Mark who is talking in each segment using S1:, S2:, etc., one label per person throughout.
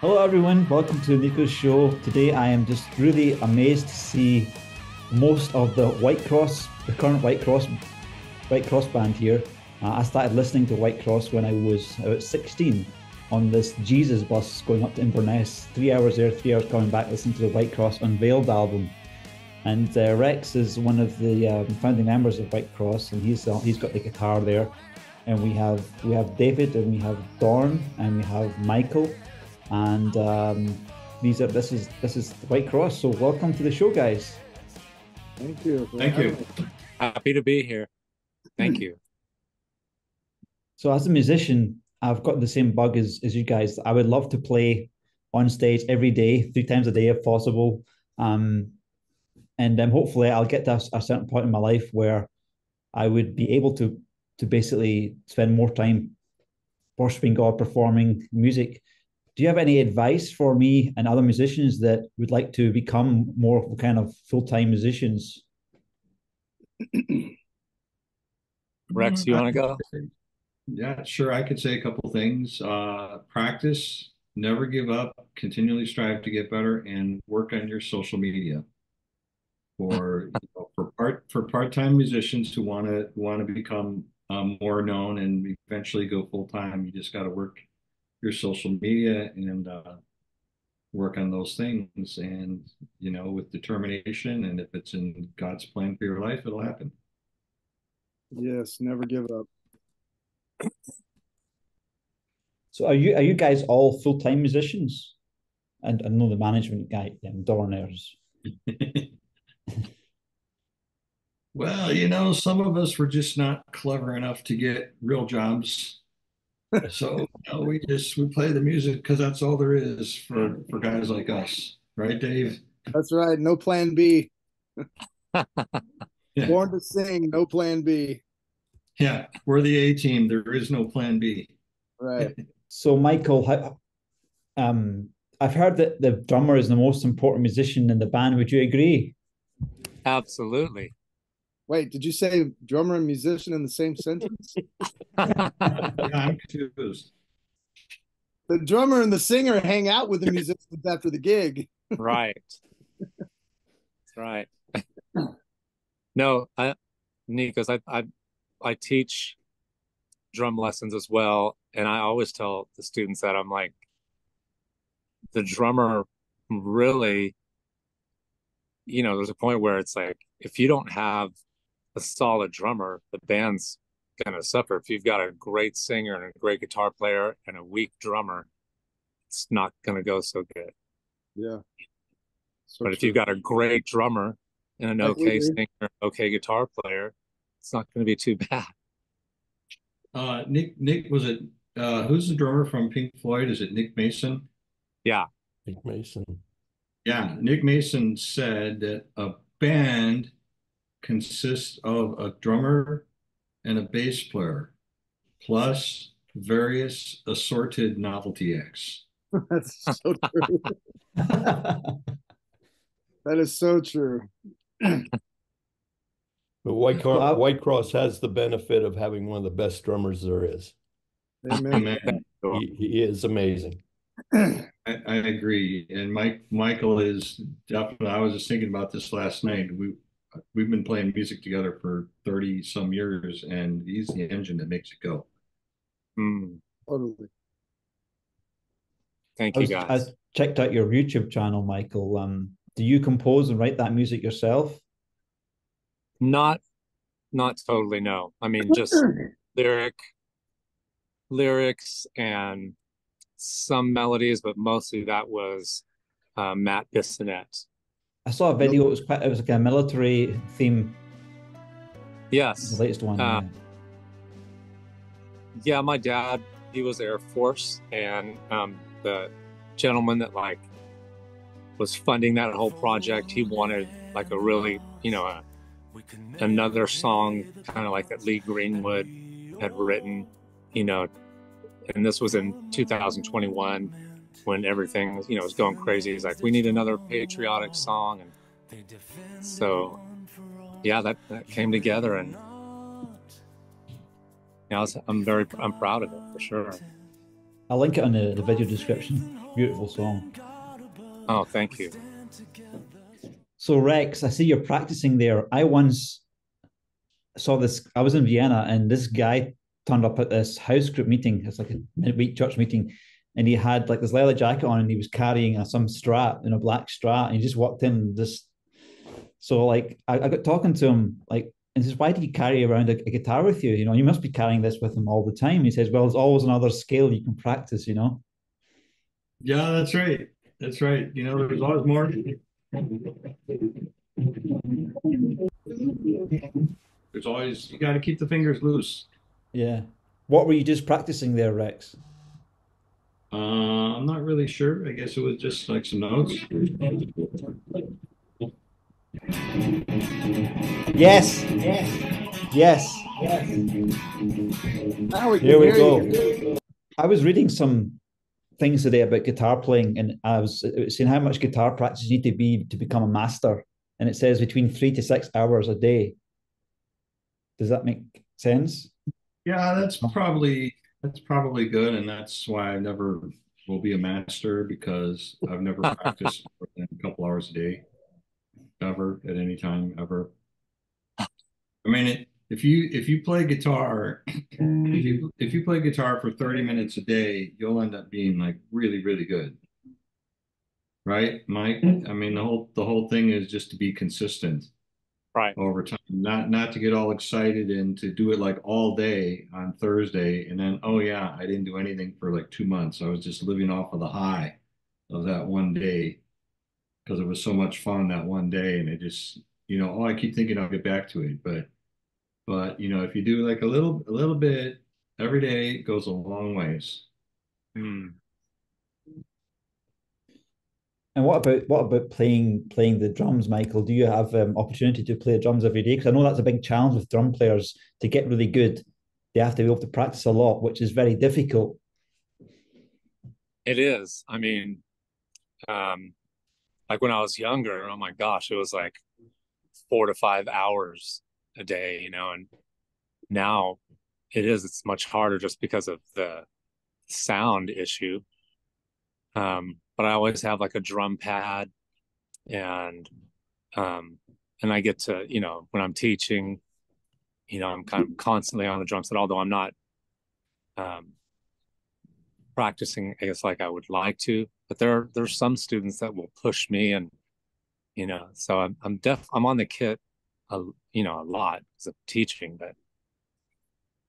S1: Hello, everyone. Welcome to Nikos show. Today, I am just really amazed to see most of the Whitecross, the current Whitecross, White Cross band here. Uh, I started listening to Whitecross when I was about 16 on this Jesus bus going up to Inverness. Three hours there, three hours coming back, listening to the Whitecross Unveiled album. And uh, Rex is one of the um, founding members of Whitecross, and he's uh, he's got the guitar there. And we have we have David, and we have Dorn, and we have Michael, and um, these are this is this is Whitecross. So welcome to the show, guys.
S2: Thank you.
S3: Thank you.
S4: Happy to be here. Thank you.
S1: So as a musician, I've got the same bug as, as you guys. I would love to play on stage every day, three times a day if possible. Um, and um, hopefully I'll get to a, a certain point in my life where I would be able to to basically spend more time worshiping God, performing music. Do you have any advice for me and other musicians that would like to become more kind of full time musicians?
S4: Rex, you want to go?
S3: Yeah, sure. I could say a couple things. Uh, practice, never give up, continually strive to get better, and work on your social media. For you know, for part for part time musicians who want to want to become um, more known and eventually go full time, you just got to work your social media and uh, work on those things. And you know, with determination, and if it's in God's plan for your life, it'll happen.
S2: Yes, never give up.
S1: So are you are you guys all full time musicians? And I know the management guy, um, Dorners.
S3: Well, you know, some of us were just not clever enough to get real jobs. So you know, we just we play the music because that's all there is for for guys like us, right, Dave?
S2: That's right. No plan B.
S3: Yeah.
S2: Born to sing, no plan B.
S3: Yeah, we're the A team. There is no plan B.
S2: Right.
S1: So Michael, um, I've heard that the drummer is the most important musician in the band. Would you agree?
S4: Absolutely.
S2: Wait, did you say drummer and musician in the same sentence?
S3: Yeah, I'm confused.
S2: The drummer and the singer hang out with the musicians after the gig.
S4: right. Right. no, I, Nikos, I, I, I teach drum lessons as well, and I always tell the students that I'm like, the drummer really, you know, there's a point where it's like, if you don't have a solid drummer, the band's gonna suffer. If you've got a great singer and a great guitar player and a weak drummer, it's not gonna go so good.
S2: Yeah. So
S4: but if you've got a great drummer and an okay singer, okay guitar player, it's not going to be too bad.
S3: Uh, Nick, Nick, was it? Uh, who's the drummer from Pink Floyd? Is it Nick Mason?
S4: Yeah,
S5: Nick Mason.
S3: Yeah, Nick Mason said that a band consists of a drummer and a bass player, plus various assorted novelty acts.
S2: That's so true. That is so true.
S5: But White, Cro-
S1: Well,
S5: Whitecross has the benefit of having one of the best drummers there is.
S2: Amen.
S5: He, he is amazing.
S3: I, I agree. And Mike Michael is definitely. I was just thinking about this last night. We we've been playing music together for 30 some years, and he's the engine that makes it go.
S4: Mm,
S2: Totally.
S4: thank
S1: I,
S4: you
S1: was, I checked out your YouTube channel, Michael. Um, do you compose and write that music yourself?
S4: Not, not totally. No, I mean just lyric, lyrics and some melodies, but mostly that was uh, Matt Bissonette.
S1: I saw a video. It was quite. It was like a military theme.
S4: Yes, the
S1: latest one.
S4: Uh,
S1: yeah.
S4: yeah. My dad, he was Air Force, and um, the gentleman that like was funding that whole project, he wanted like a really, you know, a, another song kind of like that Lee Greenwood had written, you know, and this was in 2021 when everything, you know, was going crazy. He's like, we need another patriotic song. And so, yeah, that, that came together and yeah, I was, I'm very, I'm proud of it for sure.
S1: I'll link it in the, the video description. Beautiful song.
S4: Oh, thank you.
S1: So Rex, I see you're practicing there. I once saw this. I was in Vienna, and this guy turned up at this house group meeting. It's like a midweek church meeting, and he had like this leather jacket on, and he was carrying a, some strap in a black strap and he just walked in just. So like I, I got talking to him like and says, Why do you carry around a, a, guitar with you? You know, you must be carrying this with him all the time. He says, Well, there's always another scale you can practice, you know?
S3: Yeah, that's right. That's right. You know, there's always more. There's always, you got to keep the fingers loose.
S1: Yeah. What were you just practicing there, Rex?
S3: Uh, I'm not really sure. I guess it was just like some notes.
S1: Yes. Yes. Yes. Yes.
S2: Now we
S1: Here we go.
S2: you.
S1: I was reading some things today about guitar playing, and I was, it was saying how much guitar practice you need to be to become a master. And it says between three to six hours a day. Does that make sense?
S3: Yeah, that's probably that's probably good, and that's why I never will be a master because I've never practiced more than a couple hours a day, ever at any time ever. I mean, it, if you if you play guitar, if you if you play guitar for 30 minutes a day, you'll end up being like really really good. Right, Mike? Mm-hmm. I mean, the whole the whole thing is just to be consistent
S4: Right.
S3: over time, not not to get all excited and to do it like all day on Thursday and then oh yeah, I didn't do anything for like two months. I was just living off of the high of that one day because it was so much fun that one day and it just you know, oh I keep thinking I'll get back to it, but but you know, if you do like a little a little bit every day, it goes a long ways.
S4: Hmm.
S1: And what about what about playing playing the drums, Michael? Do you have um, opportunity to play drums every day? Because I know that's a big challenge with drum players to get really good. They have to be able to practice a lot, which is very difficult.
S4: It is. I mean, um, like when I was younger, oh my gosh, it was like four to five hours a day, you know, and now it is, it's much harder just because of the sound issue. Um, but I always have like a drum pad and um and I get to, you know, when I'm teaching, you know, I'm kind of constantly on the drum set, although I'm not um practicing, I guess, like I would like to. But there there's some students that will push me, and you know, so I'm I'm def I'm on the kit, a, you know, a lot because of teaching. But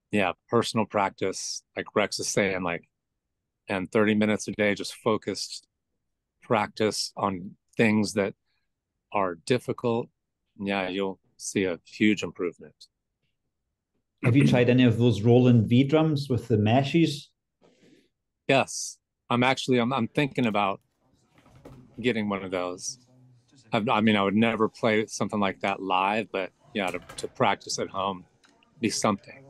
S4: yeah, personal practice, like Rex is saying, like, and 30 minutes a day, just focused practice on things that are difficult. Yeah, you'll see a huge improvement.
S1: Have you tried any of those Roland V drums with the meshes?
S4: Yes, I'm actually I'm I'm thinking about getting one of those. I've, I mean, I would never play something like that live, but yeah, to, to practice at home be something.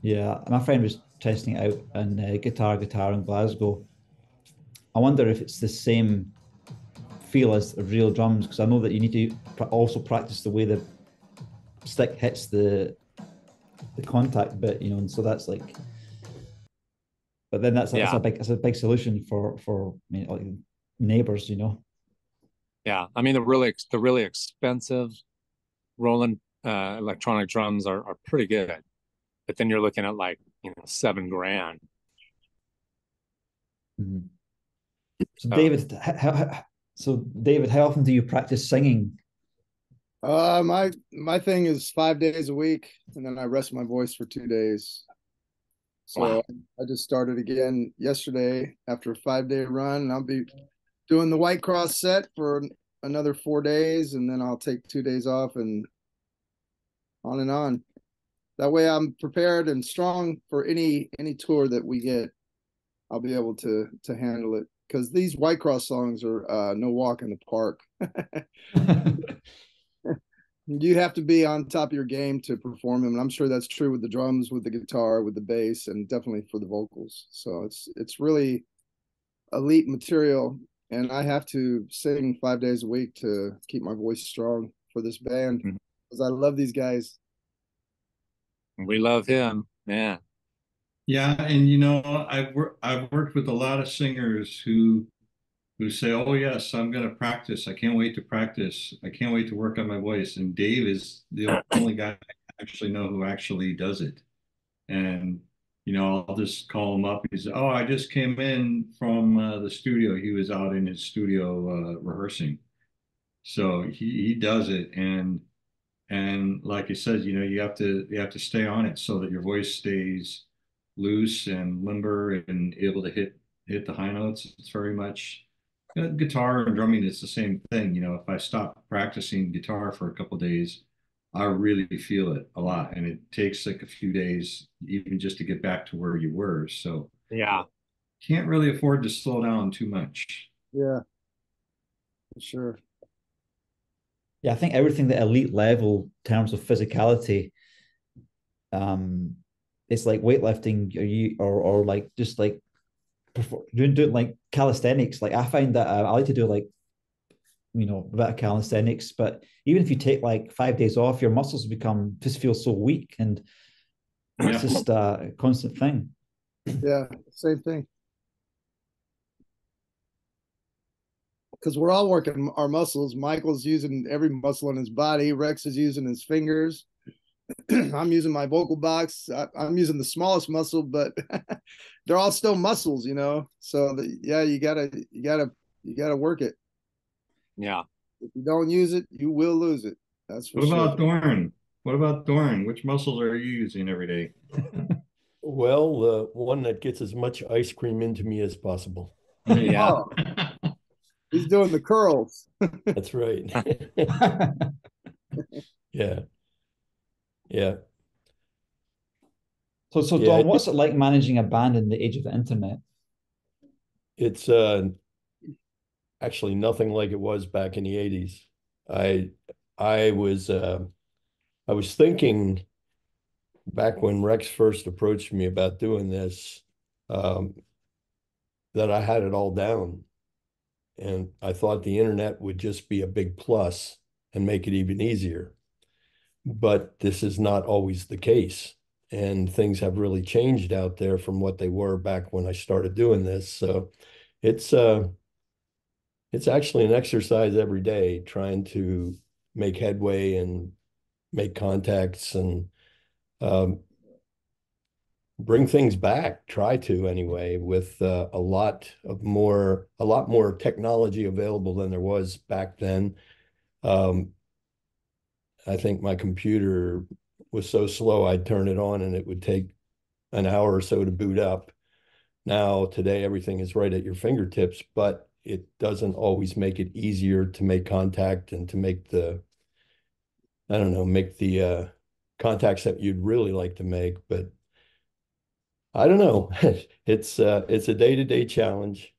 S1: Yeah, my friend was testing it out on uh, Guitar Guitar in Glasgow. I wonder if it's the same feel as real drums because I know that you need to pr- also practice the way the stick hits the the contact bit, you know, and so that's like. But then that's, that's a big that's a big solution for for I mean, like neighbors, you know.
S4: Yeah, I mean the really the really expensive Roland uh, electronic drums are are pretty good, but then you're looking at like you know seven grand.
S1: Mhm. So. David, h- h- h- so David, how often do you practice singing?
S2: Uh, my my thing is five days a week, and then I rest my voice for two days. So
S4: Wow.
S2: I just started again yesterday after a five day run. and I'll be doing the Whitecross set for another four days, and then I'll take two days off and on and on. That way, I'm prepared and strong for any any tour that we get. I'll be able to to handle it because these Whitecross songs are uh, no walk in the park. you have to be on top of your game to perform them and i'm sure that's true with the drums with the guitar with the bass and definitely for the vocals so it's it's really elite material and i have to sing five days a week to keep my voice strong for this band because i love these guys
S4: We love him, man.
S3: Yeah, and you know, I've worked I've worked with a lot of singers who who say, "Oh yes, I'm going to practice. I can't wait to practice. I can't wait to work on my voice." And Dave is the only guy I actually know who actually does it. And you know, I'll just call him up. He's, "Oh, I just came in from uh, the studio. He was out in his studio uh, rehearsing." So he he does it, and and like he says, you know, you have to you have to stay on it so that your voice stays loose and limber and able to hit hit the high notes. It's very much uh, guitar and drumming is the same thing. You know, if I stop practicing guitar for a couple days, I really feel it a lot, and it takes like a few days even just to get back to where you were. So
S4: Yeah.
S3: can't really afford to slow down too much.
S2: Yeah, for sure.
S1: Yeah, I think everything that elite level in terms of physicality, um, it's like weightlifting or you or or like just like doing doing like calisthenics. Like I find that uh, I like to do like you know a bit of calisthenics, but even if you take like five days off, your muscles become just feel so weak, and it's just a constant thing.
S2: Yeah, same thing. Because we're all working our muscles. Michael's using every muscle in his body. Rex is using his fingers. I'm using my vocal box. I, I'm using the smallest muscle, but they're all still muscles, you know. So the, yeah, you gotta, you gotta, you gotta work it.
S4: Yeah.
S2: If you don't use it, you will lose it. That's for
S3: What
S2: sure.
S3: about Dorn? What about Dorn? Which muscles are you using every day?
S5: Well, the one that gets as much ice cream into me as possible.
S4: Yeah.
S2: Oh, he's doing the curls.
S5: That's right. Yeah. Yeah.
S1: So, so
S5: Yeah,
S1: Dorn, what's it like managing a band in the age of the internet?
S5: It's uh actually nothing like it was back in the 80s. I I was uh I was thinking back when Rex first approached me about doing this, um, that I had it all down. And I thought the internet would just be a big plus and make it even easier. But this is not always the case. And things have really changed out there from what they were back when I started doing this. So it's uh it's actually an exercise every day trying to make headway and make contacts and um, bring things back, try to anyway, with uh, a lot of more, a lot more technology available than there was back then. Um, I think my computer was so slow, I'd turn it on and it would take an hour or so to boot up. Now, today, everything is right at your fingertips, but it doesn't always make it easier to make contact and to make the, I don't know, make the uh, contacts that you'd really like to make. But I don't know. It's uh, it's a day-to-day challenge,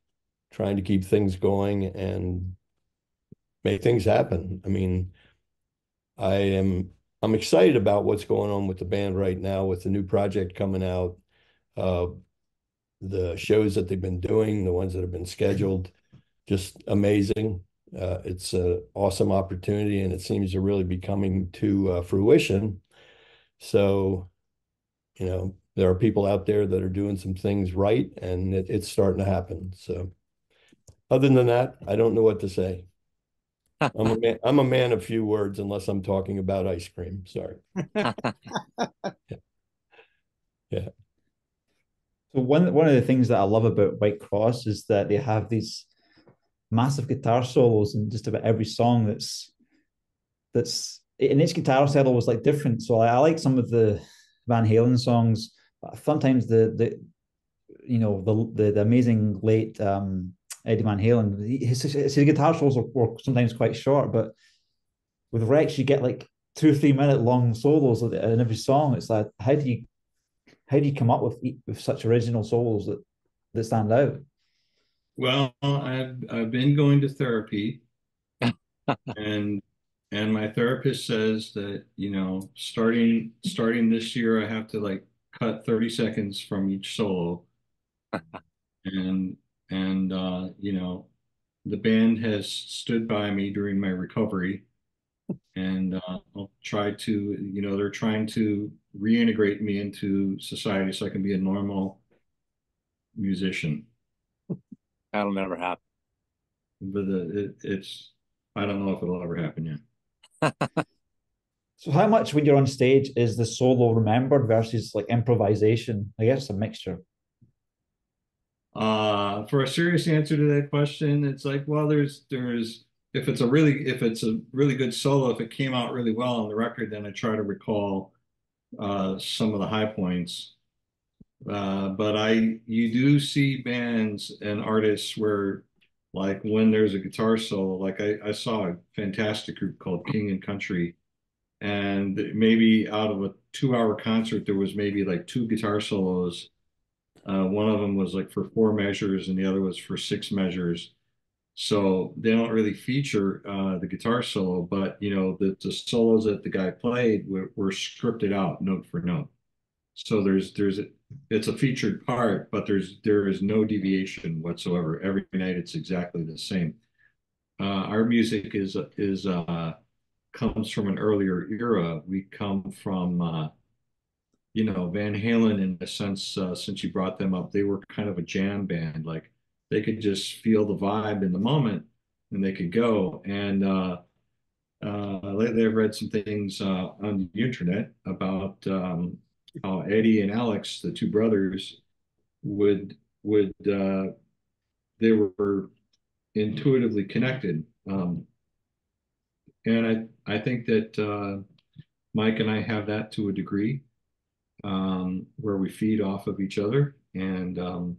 S5: trying to keep things going and make things happen. I mean, I am I'm excited about what's going on with the band right now with the new project coming out. Uh, the shows that they've been doing, the ones that have been scheduled, just amazing. Uh, it's an awesome opportunity, and it seems to really be coming to uh, fruition. So, you know, there are people out there that are doing some things right, and it, it's starting to happen. So, other than that, I don't know what to say. I'm a man, I'm a man of few words unless I'm talking about ice cream. Sorry. Yeah.
S1: So one one of the things that I love about Whitecross is that they have these massive guitar solos in just about every song. That's that's and each guitar solo was like different. So I, I like some of the Van Halen songs. But sometimes the the you know the the, the amazing late um, Eddie Van Halen, his, his, his guitar solos were, were sometimes quite short, but with Rex you get like two or three minute long solos in every song. It's like how do you how do you come up with with such original solos that that stand out?
S3: Well, I've I've been going to therapy and and my therapist says that, you know, starting starting this year I have to like cut 30 seconds from each solo. And and uh, you know, the band has stood by me during my recovery and uh, I'll try to, you know, they're trying to reintegrate me into society so I can be a normal musician.
S4: That'll never happen.
S3: But the, it, it's, I don't know if it'll ever happen yet.
S1: so how much when you're on stage is the solo remembered versus like improvisation? I guess a mixture.
S3: Uh, for a serious answer to that question, it's like, well, there's there's if it's a really if it's a really good solo, if it came out really well on the record, then I try to recall uh, some of the high points. Uh, but I you do see bands and artists where like when there's a guitar solo, like I, I saw a fantastic group called King and Country, and maybe out of a two hour concert, there was maybe like two guitar solos uh, one of them was like for four measures and the other was for six measures. So they don't really feature uh, the guitar solo, but you know the, the solos that the guy played were, were scripted out note for note. So there's there's it's a featured part, but there's there is no deviation whatsoever. Every night it's exactly the same. Uh, our music is is uh, comes from an earlier era. We come from uh, you know, Van Halen, in a sense, uh, since you brought them up, they were kind of a jam band. Like they could just feel the vibe in the moment and they could go. And uh, uh, lately I've read some things uh, on the internet about um, how Eddie and Alex, the two brothers, would would uh, they were intuitively connected. Um, and I I think that uh, Mike and I have that to a degree um, where we feed off of each other. And um,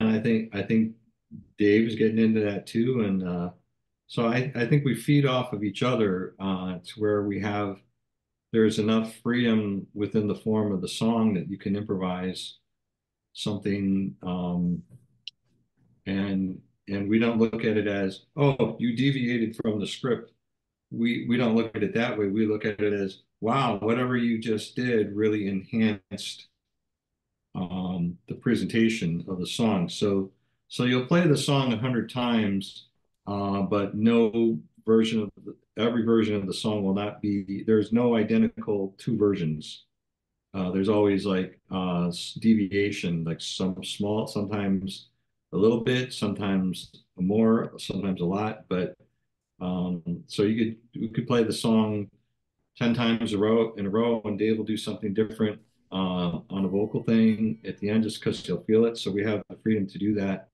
S3: and I think I think Dave's getting into that too. And uh, so I, I think we feed off of each other uh, to where we have there's enough freedom within the form of the song that you can improvise something um, and and we don't look at it as oh you deviated from the script we we don't look at it that way we look at it as wow, whatever you just did really enhanced um, the presentation of the song. So, so you'll play the song a hundred times, uh, but no version of the, every version of the song will not be. There's no identical two versions. Uh, there's always like uh, deviation, like some small, sometimes a little bit, sometimes more, sometimes a lot. But um, so you could you could play the song 10 times a row in a row and Dave will do something different uh, on a vocal thing at the end just because he'll feel it. So we have the freedom to do that.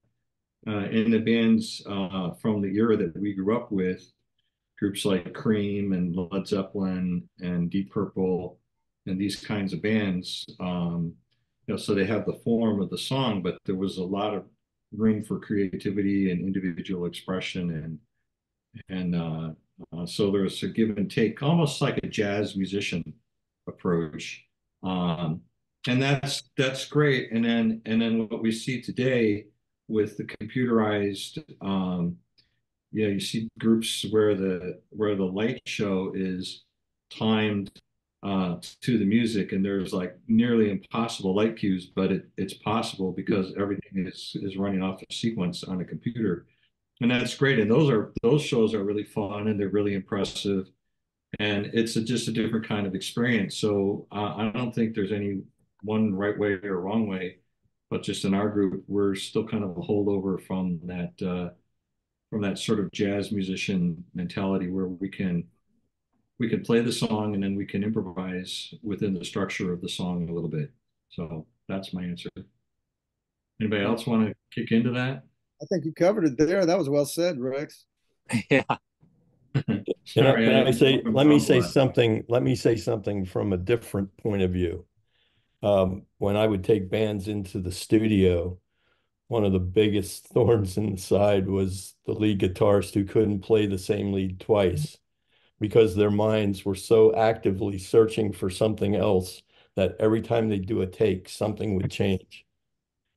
S3: Uh, in the bands uh, from the era that we grew up with, groups like Cream and Led Zeppelin and Deep Purple and these kinds of bands, um, you know, so they have the form of the song, but there was a lot of room for creativity and individual expression and and uh, so there's a give and take, almost like a jazz musician approach. Um, and that's that's great. And then and then what we see today with the computerized, um, yeah, you see groups where the where the light show is timed uh, to the music, and there's like nearly impossible light cues, but it, it's possible because everything is is running off a sequence on a computer and that's great. And those are those shows are really fun and they're really impressive, and it's a, just a different kind of experience. So uh, I don't think there's any one right way or wrong way, but just in our group, we're still kind of a holdover from that uh, from that sort of jazz musician mentality where we can we can play the song and then we can improvise within the structure of the song a little bit. So that's my answer. Anybody else want to kick into that?
S2: I think you covered it there. That was well said, Rex.
S4: yeah.
S5: Can I, can I say, let me say something, let me say something from a different point of view. Um, when I would take bands into the studio, one of the biggest thorns in the side was the lead guitarist who couldn't play the same lead twice because their minds were so actively searching for something else that every time they do a take, something would change.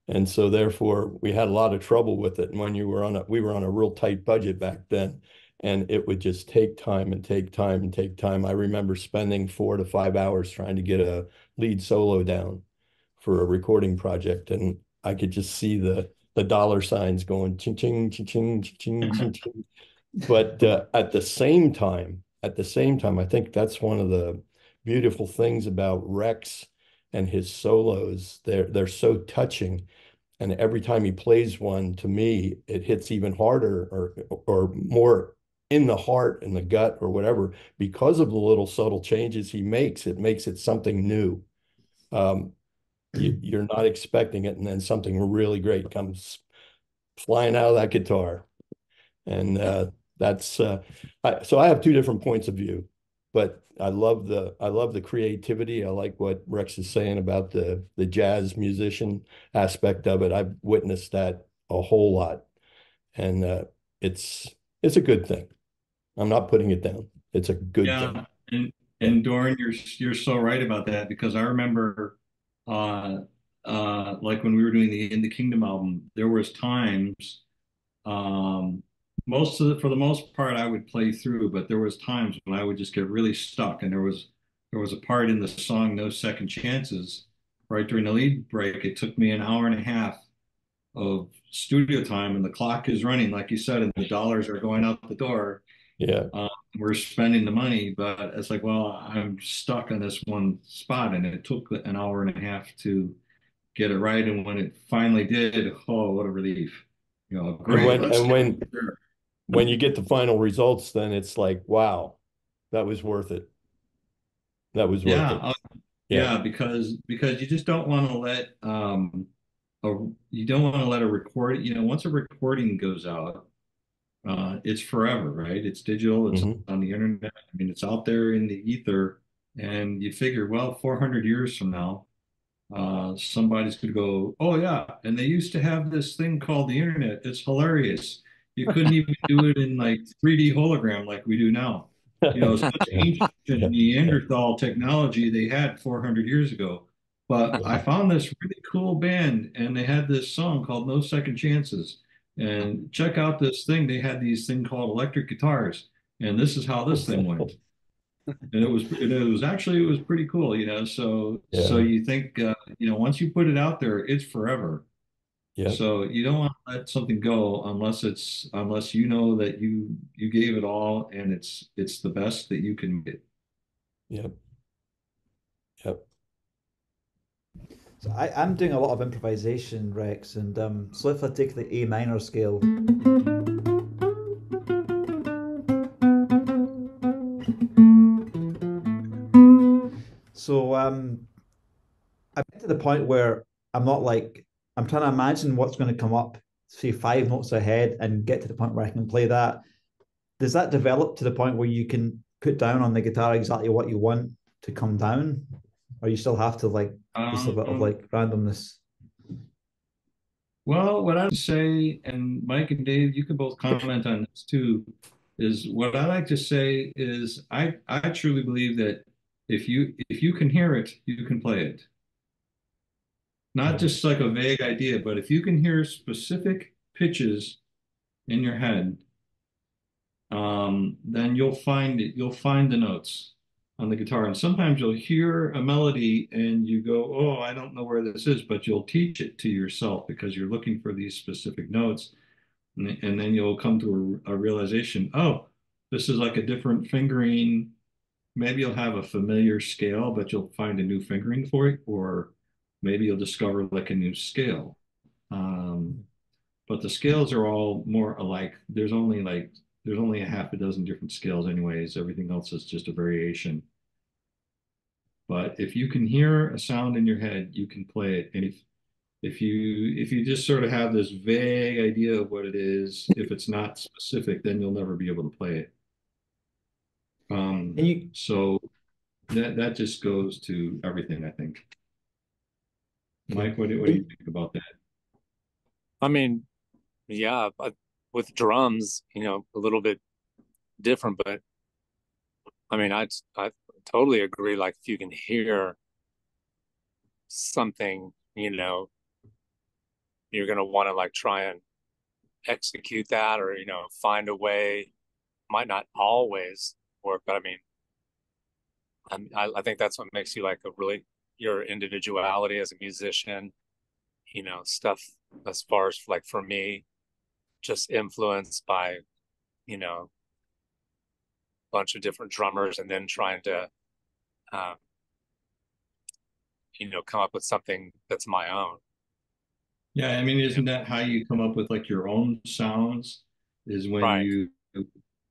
S5: And so therefore we had a lot of trouble with it. And when you were on a, we were on a real tight budget back then and it would just take time and take time and take time. I remember spending four to five hours trying to get a lead solo down for a recording project. And I could just see the, the dollar signs going ching, ching, ching, ching, ching, ching, ching. But uh, at the same time, at the same time, I think that's one of the beautiful things about Rex and his solos. They're they're so touching. And every time he plays one, to me, it hits even harder or or more in the heart and the gut or whatever because of the little subtle changes he makes. It makes it something new. Um, you, you're not expecting it, and then something really great comes flying out of that guitar, and uh, that's uh, I, so I have two different points of view, but I love the I love the creativity. I like what Rex is saying about the the jazz musician aspect of it. I've witnessed that a whole lot, and uh, it's it's a good thing. I'm not putting it down. It's a good
S3: Yeah,
S5: thing.
S3: and and Doran, you're you're so right about that because I remember uh uh like when we were doing the In the Kingdom album, there was times um most of the, for the most part I would play through, but there was times when I would just get really stuck and there was there was a part in the song No Second Chances right during the lead break. It took me an hour and a half of studio time and the clock is running like you said and the dollars are going out the door
S5: Yeah,
S3: um, we're spending the money, but it's like, well, I'm stuck on this one spot, and it took an hour and a half to get it right. And when it finally did, oh, what a relief! You know,
S5: and
S3: great.
S5: when and when
S3: there.
S5: When you get the final results, then it's like, wow, that was worth it. That was worth
S3: Yeah,
S5: it.
S3: uh,
S5: Yeah.
S3: yeah, because because you just don't want to let um a you don't want to let a record, you know, once a recording goes out, uh, it's forever, right? It's digital, it's
S5: Mhm.
S3: on the internet. I mean, it's out there in the ether, and you figure, well, 400 years from now, uh, somebody's going to go, oh yeah, and they used to have this thing called the internet. It's hilarious. You couldn't even do it in like 3D hologram like we do now. You know, such ancient Neanderthal technology they had 400 years ago. But I found this really cool band, and they had this song called No Second Chances. And check out this thing. They had these thing called electric guitars, and this is how this thing went. And it was it was actually it was pretty cool, you know. So so you think uh, you know once you put it out there, it's forever.
S5: Yeah.
S3: So you don't want to let something go unless it's unless you know that you you gave it all and it's it's the best that you can get.
S5: Yep. Yep.
S1: So I, I'm doing a lot of improvisation, Rex, and um, so if I take the A minor scale, so um, I'm to the point where I'm not like I'm trying to imagine what's going to come up, say five notes ahead, and get to the point where I can play that. Does that develop to the point where you can put down on the guitar exactly what you want to come down, or you still have to like just a bit of
S3: Um,
S1: like randomness?
S3: Well, what I would say, and Mike and Dave, you can both comment on this too, is what I like to say is I I truly believe that if you if you can hear it, you can play it. Not just like a vague idea, but if you can hear specific pitches in your head, um, then you'll find it, you'll find the notes on the guitar. And sometimes you'll hear a melody and you go, Oh, I don't know where this is, but you'll teach it to yourself because you're looking for these specific notes. And, and then you'll come to a, a realization, oh, this is like a different fingering. Maybe you'll have a familiar scale, but you'll find a new fingering for it, or maybe you'll discover like a new scale. Um, but the scales are all more alike. There's only like there's only a half a dozen different scales anyways. Everything else is just a variation. But if you can hear a sound in your head, you can play it. And if if you if you just sort of have this vague idea of what it is, if it's not specific, then you'll never be able to play it. Um,
S1: you
S3: so that that just goes to everything, I think. Mike, what do, what do you think about that?
S4: I mean, yeah, with drums, you know, a little bit different, but I mean, I I totally agree. Like if you can hear something, you know, you're gonna want to like try and execute that or, you know, find a way. Might not always work, but I mean, I, I think that's what makes you like a really your individuality as a musician, you know, stuff as far as like for me, just influenced by, you know, a bunch of different drummers and then trying to um, you know, come up with something that's my own.
S3: Yeah, I mean, isn't that how you come up with like your own sounds? Is when
S4: Right.
S3: you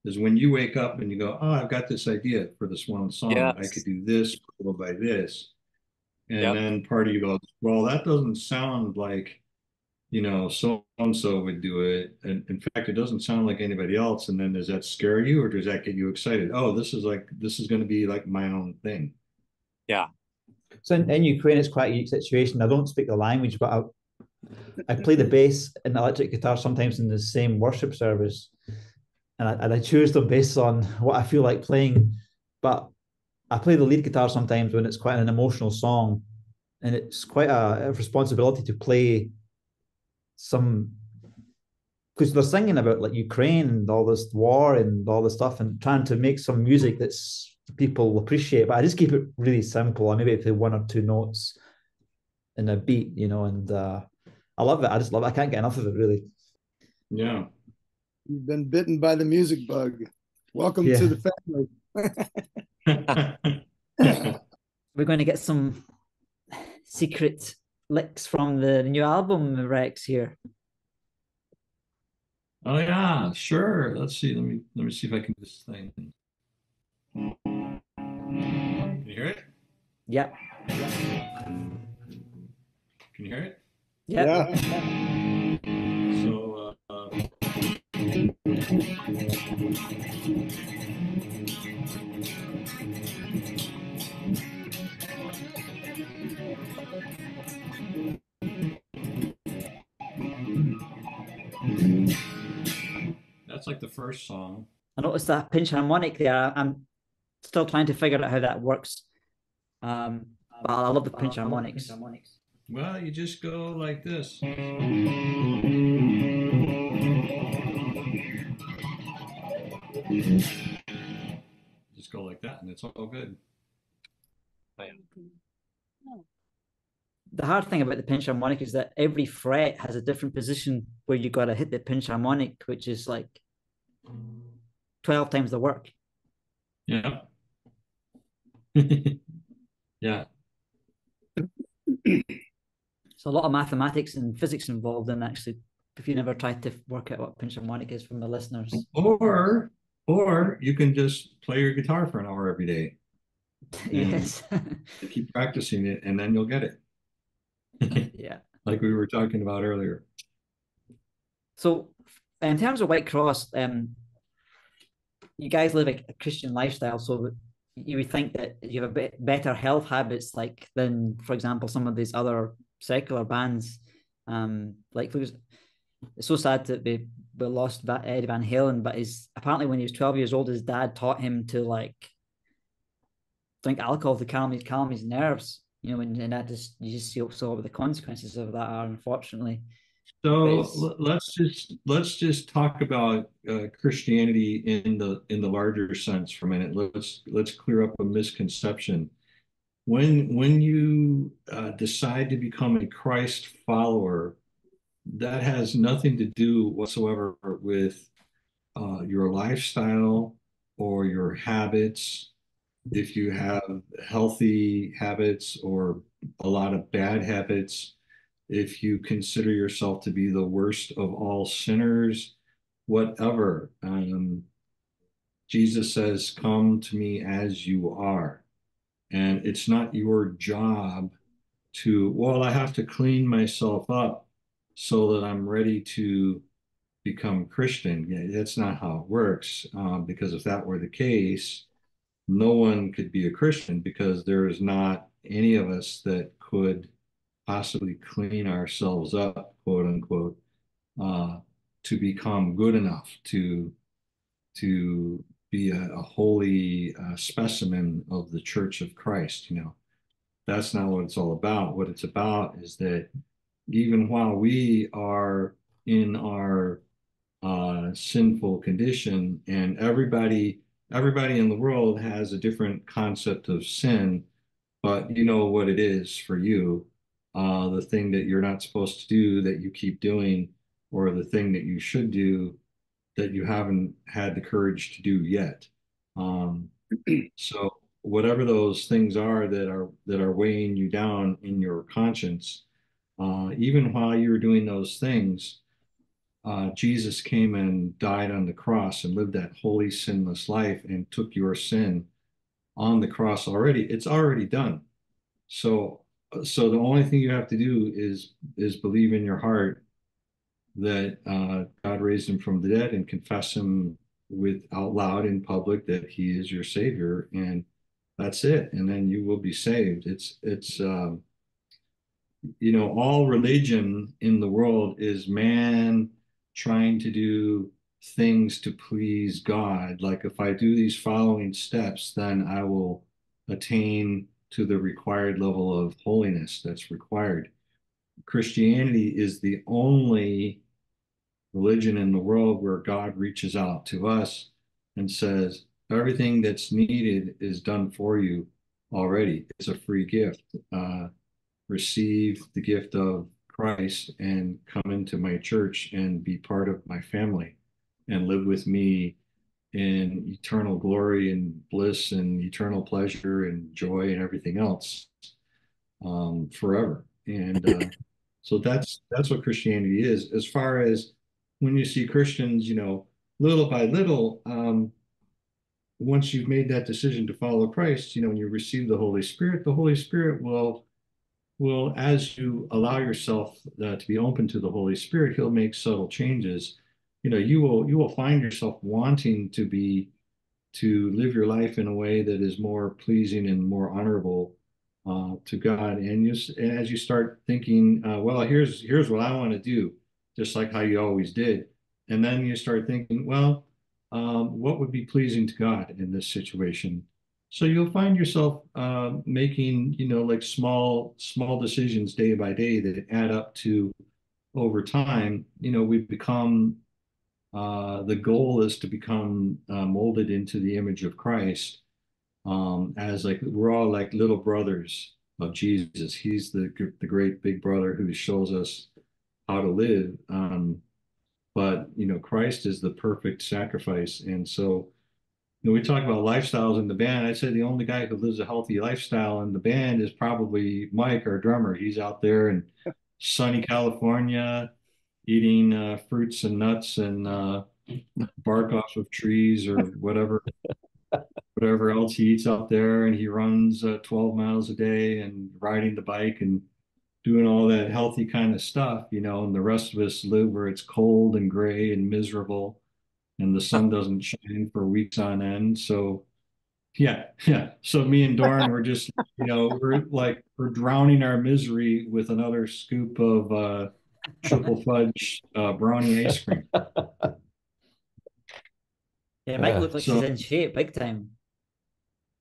S3: is when you wake up and you go, Oh, I've got this idea for this one song. I could do this followed by this. And
S4: Yep.
S3: then part of you goes, Well, that doesn't sound like, you know, so and so would do it. And in fact, it doesn't sound like anybody else. And then does that scare you or does that get you excited? Oh, this is like this is gonna be like my own thing.
S1: Yeah so in, in Ukraine, it's quite a unique situation. I don't speak the language, but I, I play the bass and electric guitar sometimes in the same worship service, and I, and I choose them based on what I feel like playing. But I play the lead guitar sometimes when it's quite an emotional song, and it's quite a, a responsibility to play some because they're singing about like Ukraine and all this war and all this stuff, and trying to make some music that's people appreciate. But I just keep it really simple. I maybe play one or two notes in a beat, you know, and uh, I love it. I just love it. I can't get enough of it, really.
S3: Yeah.
S2: You've been bitten by the music bug. Welcome
S1: Yeah.
S2: to the family.
S6: We're going to get some secret licks from the new album, Rex. Here,
S3: Oh yeah, sure. Let's see. Let me let me see if I can do this thing. Can you hear it?
S6: yep,
S3: Can you hear it?
S6: yep.
S2: Yeah.
S3: So uh, uh, that's like the first song.
S6: I noticed that pinch harmonic there. I'm still trying to figure out how that works. Um, but I love the pinch harmonics.
S3: Well, you just go like this. Just go like that, and it's all good.
S6: The hard thing about the pinch harmonic is that every fret has a different position where you got to hit the pinch harmonic, which is like 12 times the work.
S3: Yeah. yeah.
S6: It's a lot of mathematics and physics involved in actually. If you never tried to work out what pinch harmonic is from the listeners,
S3: Or or you can just play your guitar for an hour every day.
S6: yes,
S3: keep practicing it, and then you'll get it.
S6: yeah.
S3: like we were talking about earlier.
S6: So, in terms of Whitecross, um, you guys live a, a Christian lifestyle, so you would think that you have a bit better health habits, like than, for example, some of these other secular bands. Um, like it's so sad that we we lost Eddie Van Halen, but his apparently when he was twelve years old, his dad taught him to like drink alcohol to calm his calm his nerves. You know, and, and that just you just see saw what the consequences of that are, unfortunately.
S3: So l- let's just let's just talk about uh, Christianity in the in the larger sense for a minute. Let's let's clear up a misconception. When when you uh, decide to become a Christ follower, that has nothing to do whatsoever with uh, your lifestyle or your habits. If you have healthy habits or a lot of bad habits, if you consider yourself to be the worst of all sinners, whatever. Um, Jesus says, Come to me as you are. And it's not your job to, well, I have to clean myself up so that I'm ready to become Christian. That's not how it works. Um, because if that were the case, no one could be a Christian because there is not any of us that could possibly clean ourselves up, quote unquote, uh, to become good enough to to be a, a holy uh, specimen of the Church of Christ. You know, that's not what it's all about. What it's about is that even while we are in our uh, sinful condition, and everybody everybody in the world has a different concept of sin, but you know what it is for you uh, the thing that you're not supposed to do that you keep doing, or the thing that you should do that you haven't had the courage to do yet. Um, so whatever those things are that are that are weighing you down in your conscience, uh, even while you were doing those things, uh, Jesus came and died on the cross and lived that holy, sinless life and took your sin on the cross already. It's already done. So, so the only thing you have to do is is believe in your heart that uh, God raised him from the dead and confess him with out loud in public that he is your savior and that's it and then you will be saved. It's it's um, you know all religion in the world is man trying to do things to please God. Like if I do these following steps then I will attain to the required level of holiness that's required Christianity is the only religion in the world where God reaches out to us and says, everything that's needed is done for you already. It's a free gift. Uh, receive the gift of Christ and come into my church and be part of my family and live with me in eternal glory and bliss and eternal pleasure and joy and everything else um, forever. And uh, so that's that's what Christianity is. As far as when you see Christians, you know, little by little, um, once you've made that decision to follow Christ, you know, when you receive the Holy Spirit, the Holy Spirit will, will as you allow yourself uh, to be open to the Holy Spirit, He'll make subtle changes. You know, you will you will find yourself wanting to be to live your life in a way that is more pleasing and more honorable uh, to God. And you, as you start thinking, uh, well, here's here's what I want to do just like how you always did. And then you start thinking, well, um, what would be pleasing to God in this situation? So you'll find yourself uh, making, you know, like small, small decisions day by day that add up to over time. You know, we've become, uh, the goal is to become uh, molded into the image of Christ um, as like, we're all like little brothers of Jesus. He's the, the great big brother who shows us how to live. Um, but you know, Christ is the perfect sacrifice, and so you know, we talk about lifestyles in the band. I'd say the only guy who lives a healthy lifestyle in the band is probably Mike, our drummer. He's out there in sunny California, eating uh, fruits and nuts and uh, bark off of trees or whatever. whatever else he eats out there and he runs uh, 12 miles a day and riding the bike and doing all that healthy kind of stuff, you know, and the rest of us live where it's cold and gray and miserable and the sun doesn't shine for weeks on end. So yeah, yeah. So me and Dorn were just, you know, we're like we're drowning our misery with another scoop of uh triple fudge uh, brownie ice cream.
S6: Yeah, Mike looks like so, he's in shape, big time.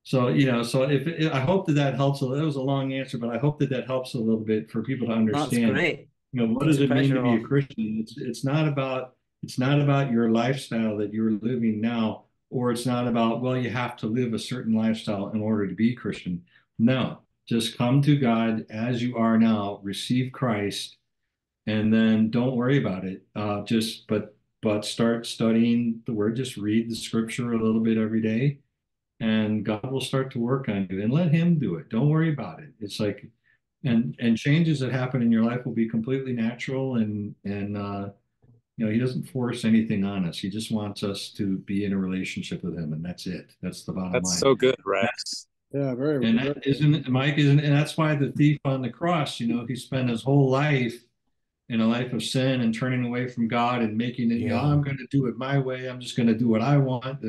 S3: So, you know, so if it, I hope that that helps. A, that was a long answer, but I hope that that helps a little bit for people to understand.
S6: That's great.
S3: You know, what That's does it mean to be a Christian? It's it's not about it's not about your lifestyle that you're living now, or it's not about well, you have to live a certain lifestyle in order to be Christian. No, just come to God as you are now, receive Christ, and then don't worry about it. Uh, just but but start studying the Word. Just read the Scripture a little bit every day and God will start to work on you and let him do it. Don't worry about it. It's like and and changes that happen in your life will be completely natural and and uh you know he doesn't force anything on us he just wants us to be in a relationship with him and that's it that's the bottom
S4: that's
S3: line
S4: that's so good rex
S2: yeah very
S3: and that isn't mike isn't and that's why the thief on the cross you know he spent his whole life in a life of sin and turning away from god and making it yeah. you know i'm going to do it my way i'm just going to do what i want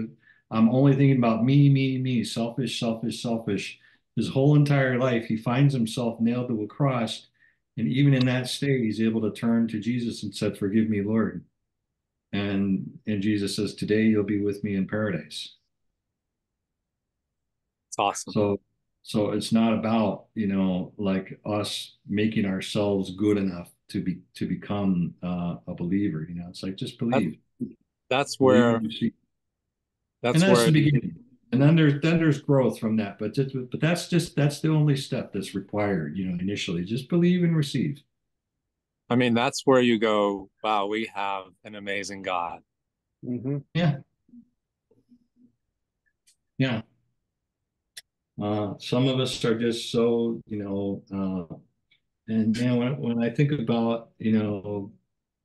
S3: I'm only thinking about me, me, me, selfish, selfish, selfish. His whole entire life, he finds himself nailed to a cross. And even in that state, he's able to turn to Jesus and said, Forgive me, Lord. And and Jesus says, Today you'll be with me in paradise.
S4: It's awesome.
S3: So so it's not about, you know, like us making ourselves good enough to be to become uh, a believer. You know, it's like just believe.
S4: that's where
S3: that's, and that's where the beginning. And then there's then there's growth from that. But just, but that's just that's the only step that's required, you know, initially. Just believe and receive.
S4: I mean, that's where you go, wow, we have an amazing God.
S3: Mm-hmm. Yeah. Yeah. Uh, some of us are just so, you know, uh, and man, when, when I think about, you know,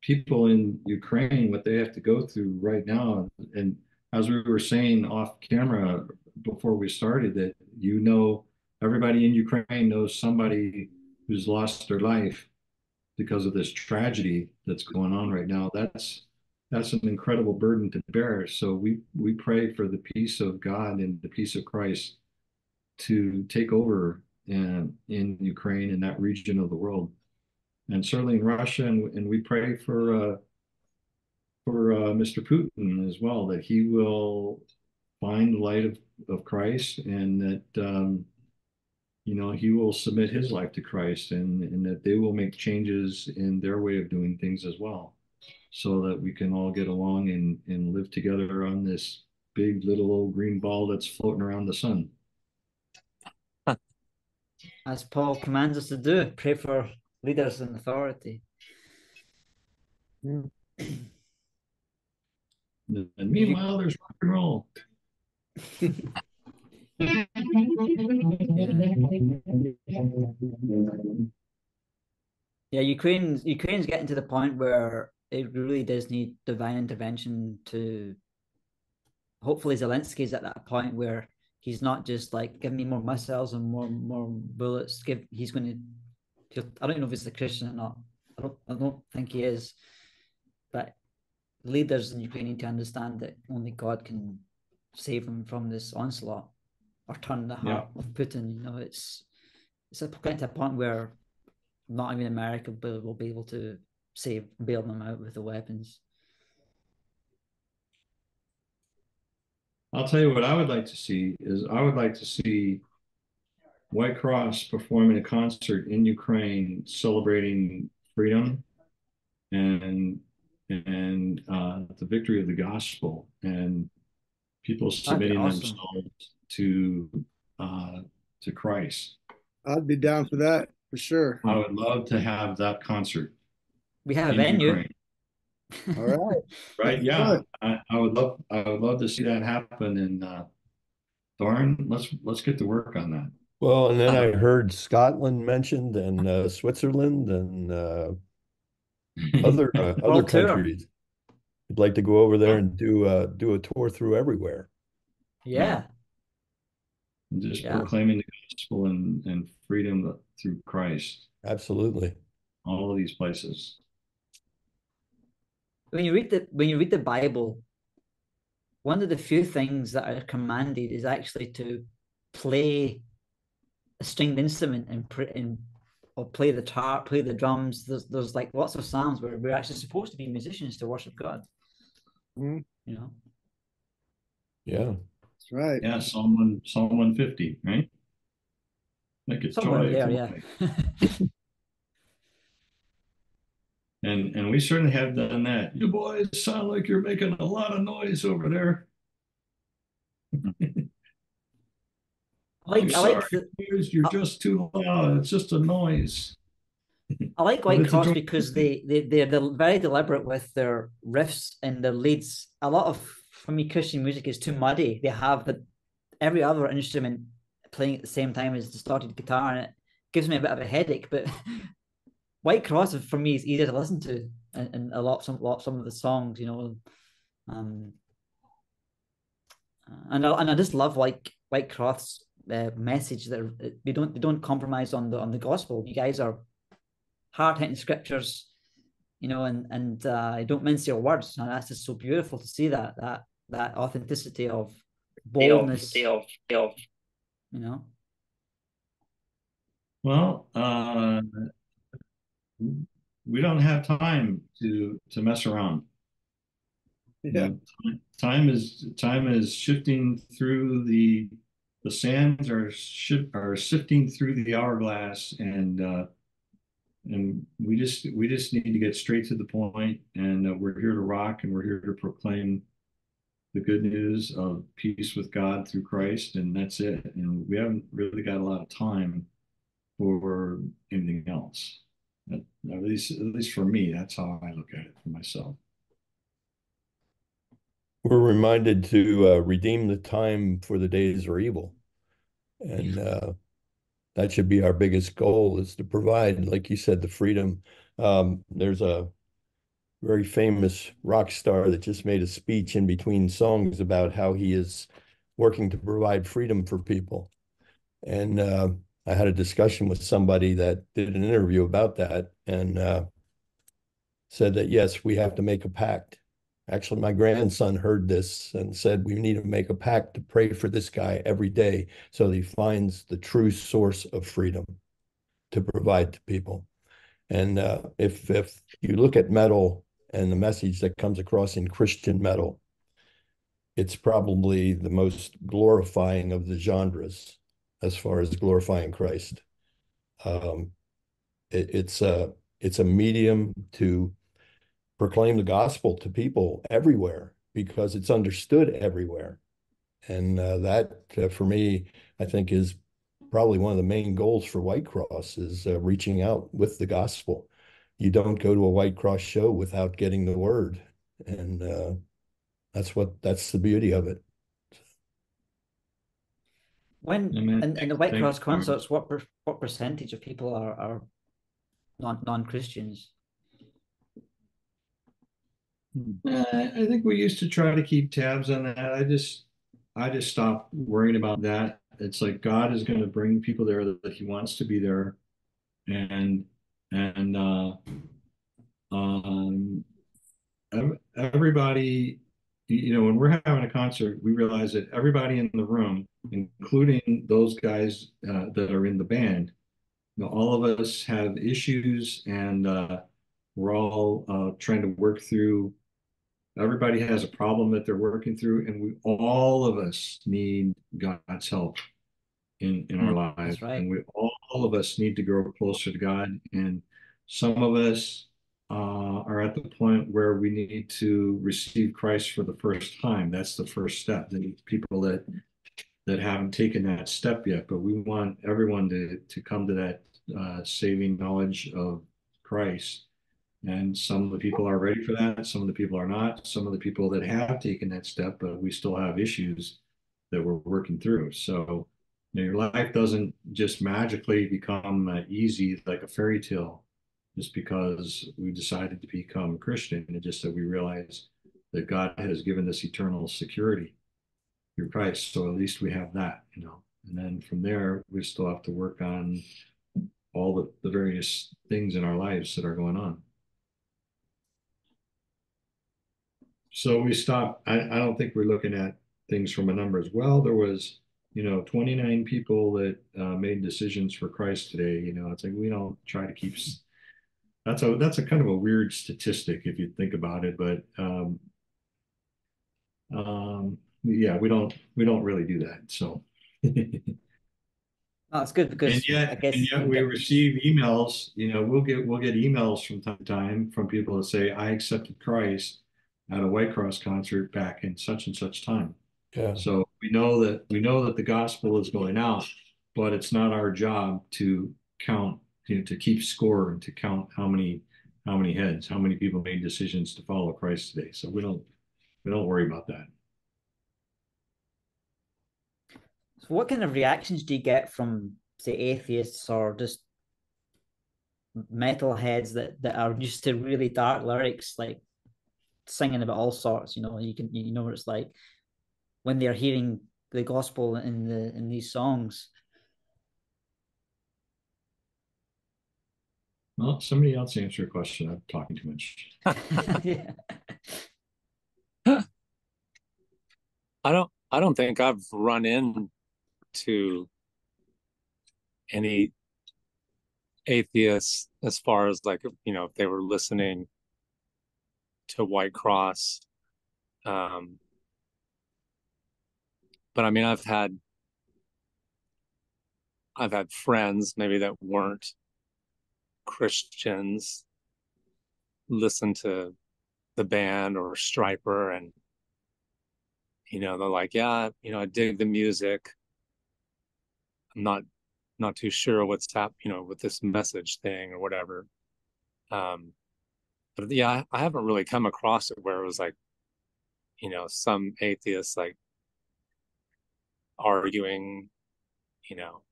S3: people in Ukraine, what they have to go through right now, and as we were saying off camera before we started, that you know, everybody in Ukraine knows somebody who's lost their life because of this tragedy that's going on right now. That's that's an incredible burden to bear. So we we pray for the peace of God and the peace of Christ to take over in, in Ukraine and that region of the world, and certainly in Russia. And, and we pray for uh, for uh, Mr. Putin as well that he will find the light of, of Christ and that um, you know he will submit his life to Christ and and that they will make changes in their way of doing things as well so that we can all get along and, and live together on this big little old green ball that's floating around the sun.
S1: As Paul commands us to do, pray for leaders and authority. Hmm.
S3: And meanwhile, there's rock and roll.
S1: yeah, Ukraine's Ukraine's getting to the point where it really does need divine intervention to hopefully Zelensky's at that point where he's not just like give me more missiles and more more bullets. Give he's going to. I don't know if he's a Christian or not. I don't. I don't think he is. But leaders in Ukraine need to understand that only God can save them from this onslaught or turn the heart yeah. of Putin. You know, it's it's a getting to a point where not even America will be able to save bail them out with the weapons.
S3: I'll tell you what I would like to see is I would like to see Whitecross performing a concert in Ukraine celebrating freedom and and uh, the victory of the gospel and people submitting awesome. themselves to uh, to Christ.
S2: I'd be down for that for sure.
S3: I would love to have that concert.
S1: We have a venue. Ukraine.
S2: All right.
S3: right. Yeah. I, I, would love I would love to see that happen. And uh Dorn, let's let's get to work on that.
S5: Well, and then I heard Scotland mentioned and uh, Switzerland and uh, other uh, other countries. I'd like to go over there and do uh do a tour through everywhere.
S1: Yeah.
S3: And just yeah. proclaiming the gospel and, and freedom through Christ.
S5: Absolutely.
S3: All of these places
S1: when you read the when you read the Bible, one of the few things that are commanded is actually to play a stringed instrument and and or play the tar, play the drums. There's there's like lots of psalms where we're actually supposed to be musicians to worship God.
S2: Mm.
S1: You know.
S5: Yeah.
S2: That's right.
S3: Yeah, Psalm one Psalm one fifty, right? Like it's
S1: Somewhere there, yeah.
S3: And and we certainly have done that. You boys sound like you're making a lot of noise over there.
S1: I like, I like the,
S3: you're uh, just too loud. It's just a noise.
S1: I like Whitecross because they, they, they're, they're very deliberate with their riffs and their leads. A lot of, for me, Christian music is too muddy. They have the every other instrument playing at the same time as distorted guitar, and it gives me a bit of a headache. But Whitecross for me is easier to listen to, and, and a lot some lot some of the songs, you know, um, and I, and I just love like Whitecross uh, message that they don't they don't compromise on the on the gospel. You guys are hard hitting scriptures, you know, and and uh, don't mince your words, and that's just so beautiful to see that that that authenticity of boldness,
S7: of, of,
S1: you know.
S3: Well, uh, we don't have time to to mess around.
S2: Yeah.
S3: You know, time is time is shifting through the the sands are shift are sifting through the hourglass and uh and we just we just need to get straight to the point and uh, we're here to rock and we're here to proclaim the good news of peace with God through Christ and that's it and we haven't really got a lot of time for anything else at least, at least for me, that's how I look at it for myself.
S5: We're reminded to uh, redeem the time for the days are evil. and uh, that should be our biggest goal is to provide, like you said, the freedom. Um, there's a very famous rock star that just made a speech in between songs about how he is working to provide freedom for people. And uh, I had a discussion with somebody that did an interview about that and uh, said that, yes, we have to make a pact. Actually, my grandson heard this and said, we need to make a pact to pray for this guy every day so that he finds the true source of freedom to provide to people. And uh, if, if you look at metal and the message that comes across in Christian metal, it's probably the most glorifying of the genres as far as glorifying Christ. Um, it, it's a it's a medium to proclaim the gospel to people everywhere because it's understood everywhere, and uh, that uh, for me, I think is probably one of the main goals for Whitecross is uh, reaching out with the gospel you don't go to a Whitecross show without getting the word, and uh, that's what that's the beauty of it.
S6: When in, in the Whitecross concerts, what per, what percentage of people are are non non Christians?
S3: Uh, I think we used to try to keep tabs on that. I just I just stopped worrying about that. It's like God is going to bring people there that He wants to be there, and and uh, um, everybody, you know, when we're having a concert, we realize that everybody in the room, including those guys uh, that are in the band, you know, all of us have issues, and uh, we're all uh, trying to work through. Everybody has a problem that they're working through, and we all of us need God's help in in our mm, lives, right. and we all, all of us need to grow closer to God. And some of us uh, are at the point where we need to receive Christ for the first time. That's the first step. The people that that haven't taken that step yet, but we want everyone to to come to that uh, saving knowledge of Christ. And some of the people are ready for that. Some of the people are not. Some of the people that have taken that step, but we still have issues that we're working through. So you know, your life doesn't just magically become uh, easy like a fairy tale just because we decided to become Christian. and just that we realize that God has given us eternal security through Christ. So at least we have that, you know. And then from there, we still have to work on all the, the various things in our lives that are going on. So we stop. I, I don't think we're looking at things from a number as well. There was you know 29 people that uh, made decisions for christ today you know it's like we don't try to keep that's a that's a kind of a weird statistic if you think about it but um um yeah we don't we don't really do that so
S6: That's good because
S3: and yet,
S6: I guess
S3: and yet we receive emails. You know, we'll get we'll get emails from time to time from people that say, "I accepted Christ at a Whitecross concert back in such and such time."
S5: Yeah.
S3: So we know that we know that the gospel is going out, but it's not our job to count, know, to keep score and to count how many how many heads, how many people made decisions to follow Christ today. So we don't we don't worry about that.
S6: So what kind of reactions do you get from say atheists or just metalheads that that are used to really dark lyrics like singing about all sorts you know you can you know what it's like when they're hearing the gospel in the in these songs.
S3: Well, somebody else answer your question. I'm talking too much.
S4: I don't I don't think I've run into any atheists as far as like you know if they were listening to Whitecross um but I mean, I've had I've had friends maybe that weren't Christians listen to the band or Stryper and you know they're like yeah you know I dig the music I'm not not too sure what's hap you know with this message thing or whatever um but yeah I, I haven't really come across it where it was like you know some atheists like arguing, you know.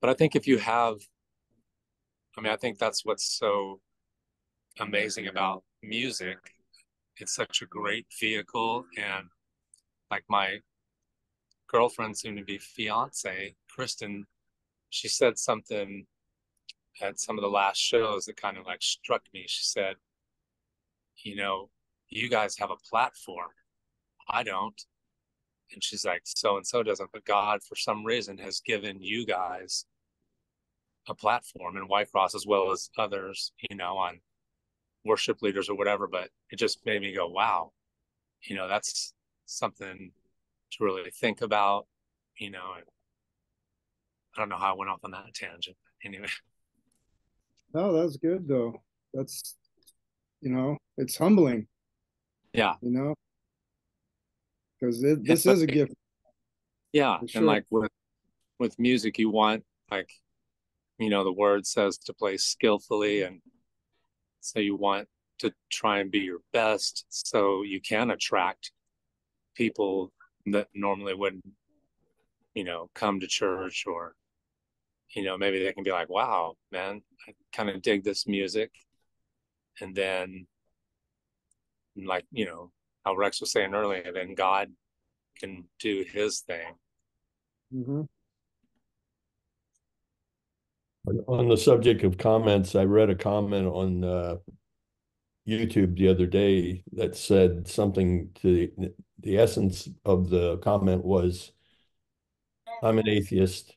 S4: But I think if you have, I mean, I think that's what's so amazing about music. It's such a great vehicle. And like my girlfriend, soon to be fiance, Kristen, she said something at some of the last shows that kind of like struck me. She said, You know, you guys have a platform. I don't. And she's like, So and so doesn't. But God, for some reason, has given you guys a platform in Whitecross as well as others, you know, on worship leaders or whatever. But it just made me go, Wow, you know, that's something to really think about, you know. I don't know how I went off on that tangent. Anyway.
S2: No, that's good though. That's you know, it's humbling.
S4: Yeah.
S2: You know, because this is a gift.
S4: Yeah, sure. and like with with music, you want like you know the word says to play skillfully, and so you want to try and be your best, so you can attract people that normally wouldn't, you know, come to church or you know, maybe they can be like, wow, man, I kind of dig this music. And then, like, you know, how Rex was saying earlier, then God can do his thing.
S2: Mm-hmm.
S5: On the subject of comments, I read a comment on uh, YouTube the other day that said something to the, the essence of the comment was, I'm an atheist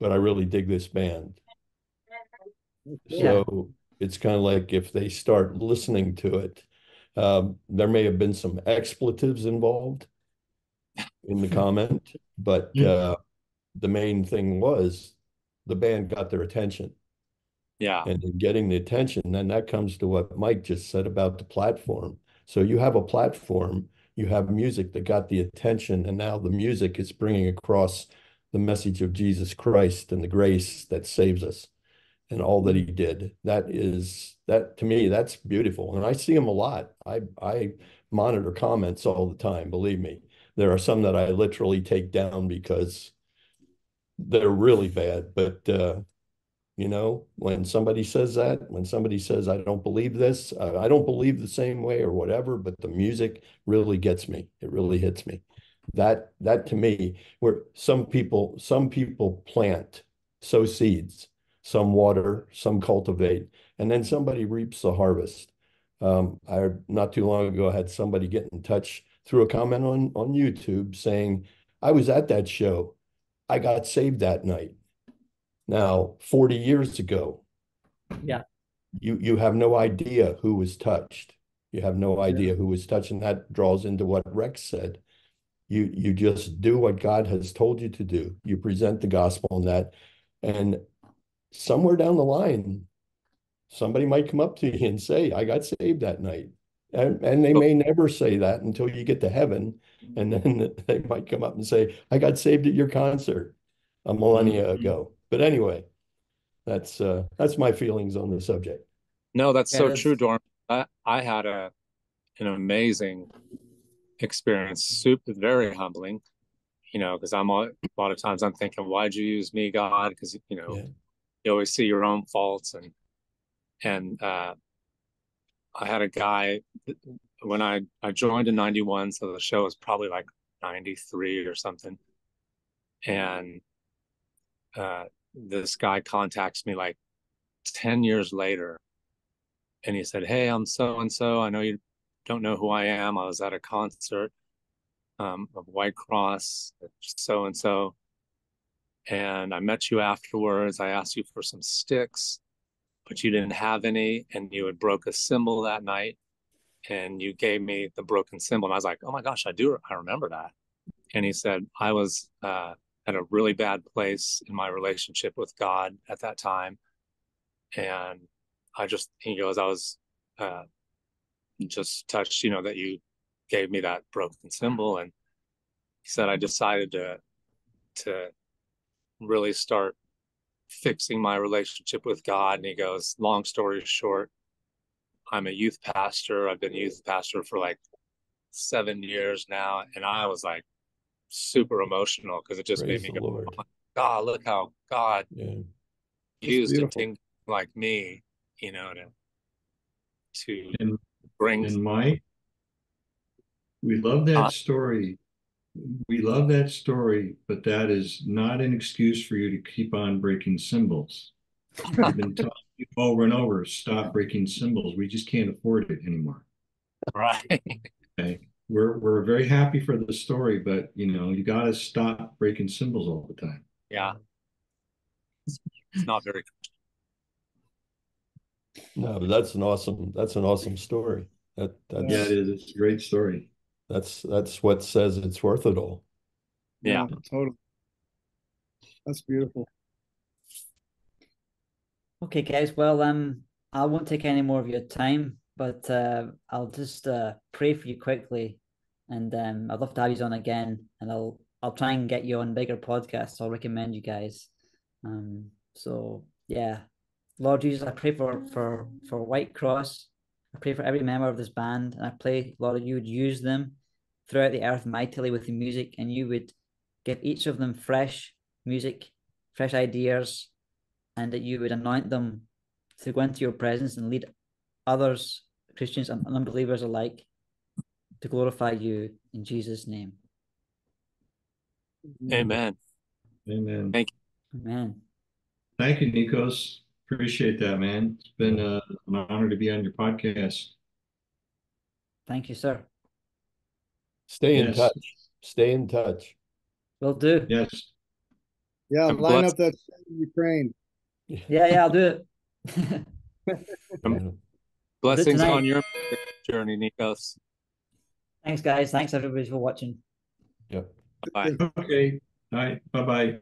S5: but I really dig this band. Yeah. So it's kind of like if they start listening to it, um, there may have been some expletives involved in the comment, but uh, the main thing was the band got their attention.
S4: Yeah.
S5: And in getting the attention, then that comes to what Mike just said about the platform. So you have a platform, you have music that got the attention, and now the music is bringing across the message of Jesus Christ and the grace that saves us and all that he did. That is that to me, that's beautiful. And I see him a lot. I I monitor comments all the time, believe me. There are some that I literally take down because they're really bad. But uh, you know, when somebody says that, when somebody says, I don't believe this, uh, I don't believe the same way or whatever, but the music really gets me. It really hits me that that to me where some people some people plant sow seeds some water some cultivate and then somebody reaps the harvest. Um, i not too long ago I had somebody get in touch through a comment on on youtube saying i was at that show. I got saved that night. Now 40 years ago
S6: yeah.
S5: you you have no idea who was touched. You have no idea who was touched and that draws into what rex said. You you just do what God has told you to do. You present the gospel in that, and somewhere down the line, somebody might come up to you and say, "I got saved that night," and and they may never say that until you get to heaven, and then they might come up and say, "I got saved at your concert a millennia mm-hmm. ago." But anyway, that's uh, that's my feelings on the subject.
S4: No, that's yeah, so that's... true, Dorn. I, I had a an amazing experience super very humbling you know because i'm a lot of times i'm thinking why'd you use me god because you know yeah. You always see your own faults and and uh i had a guy when i i joined in 91 so the show was probably like 93 or something and uh this guy contacts me like 10 years later and he said hey i'm so and so i know you don't know who I am. I was at a concert um, of Whitecross, so and so, and I met you afterwards. I asked you for some sticks, but you didn't have any, and you had broke a cymbal that night, and you gave me the broken cymbal, and I was like, "Oh my gosh, I do, I remember that." And he said, "I was uh, at a really bad place in my relationship with God at that time, and I just," he goes, "I was." Uh, just touched, you know, that you gave me that broken cymbal," And he said, I decided to, to really start fixing my relationship with God. And he goes, long story short, I'm a youth pastor. I've been a youth pastor for like seven years now. And I was like super emotional because it just
S5: Praise
S4: made me go,
S5: Lord.
S4: oh my God, look how God
S5: Yeah.
S4: used a
S2: beautiful.
S4: ting like me, you know, to to
S3: And
S4: bring
S3: And Mike, we love that
S4: Uh.
S3: story. We love that story, but that is not an excuse for you to keep on breaking cymbals. I've been telling you over and over, stop breaking cymbals. We just can't afford it anymore.
S4: right.
S3: Okay. We're we're very happy for the story, but you know, you gotta stop breaking cymbals all the time.
S4: yeah. It's, it's not very
S5: No, but that's an awesome, that's an awesome story. That,
S3: Yeah, it
S5: that's.
S3: It's a great story.
S5: That's, that's what says it's worth it all.
S4: Yeah.
S2: totally. That's beautiful.
S1: Okay, guys. Well, um, I won't take any more of your time, but uh, I'll just uh, pray for you quickly, and um, I'd love to have you on again, and I'll I'll try and get you on bigger podcasts. I'll recommend you guys. Um, so yeah, Lord Jesus, I pray for for for Whitecross. I pray for every member of this band, and I pray, Lord, that you would use them throughout the earth mightily with the music, and you would give each of them fresh music, fresh ideas, and that you would anoint them to go into your presence and lead others, Christians and unbelievers alike, to glorify you in Jesus' name.
S4: Amen.
S3: Amen.
S4: Thank you.
S1: Amen.
S3: Thank you, Nikos. Appreciate that, man. It's been uh, an honor to be on your podcast.
S1: Thank you, sir.
S5: Stay in
S3: Yes.
S5: touch. Stay in touch.
S1: Will do.
S3: Yes.
S2: Yeah,
S4: I'm
S2: line
S4: blessed.
S2: up that show in Ukraine.
S1: Yeah, yeah, I'll do it.
S5: Yeah.
S4: Blessings
S1: tonight.
S4: on your journey, Nikos.
S1: Thanks, guys. Thanks, everybody, for watching.
S5: Yep.
S4: Bye.
S3: Okay. All right. Bye bye.